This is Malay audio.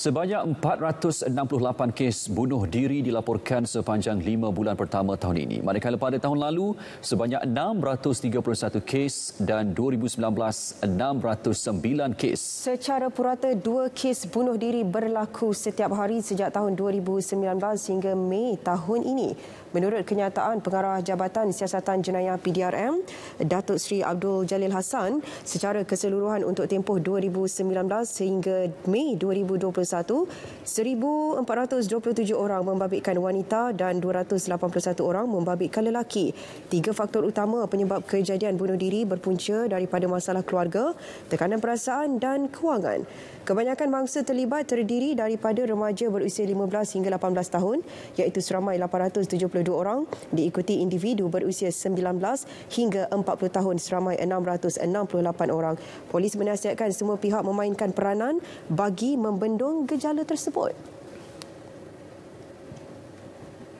Sebanyak 468 kes bunuh diri dilaporkan sepanjang lima bulan pertama tahun ini. Manakala pada tahun lalu, sebanyak 631 kes dan 2019, 609 kes. Secara purata, dua kes bunuh diri berlaku setiap hari sejak tahun 2019 hingga Mei tahun ini. Menurut kenyataan Pengarah Jabatan Siasatan Jenayah PDRM, Datuk Seri Abdul Jalil Hassan, secara keseluruhan untuk tempoh 2019 hingga Mei 2021, 1,427 orang membabitkan wanita dan 281 orang membabitkan lelaki. Tiga faktor utama penyebab kejadian bunuh diri berpunca daripada masalah keluarga, tekanan perasaan dan kewangan. Kebanyakan mangsa terlibat terdiri daripada remaja berusia 15 hingga 18 tahun iaitu seramai 872 orang diikuti individu berusia 19 hingga 40 tahun seramai 668 orang. Polis menasihatkan semua pihak memainkan peranan bagi membendung gejala tersebut.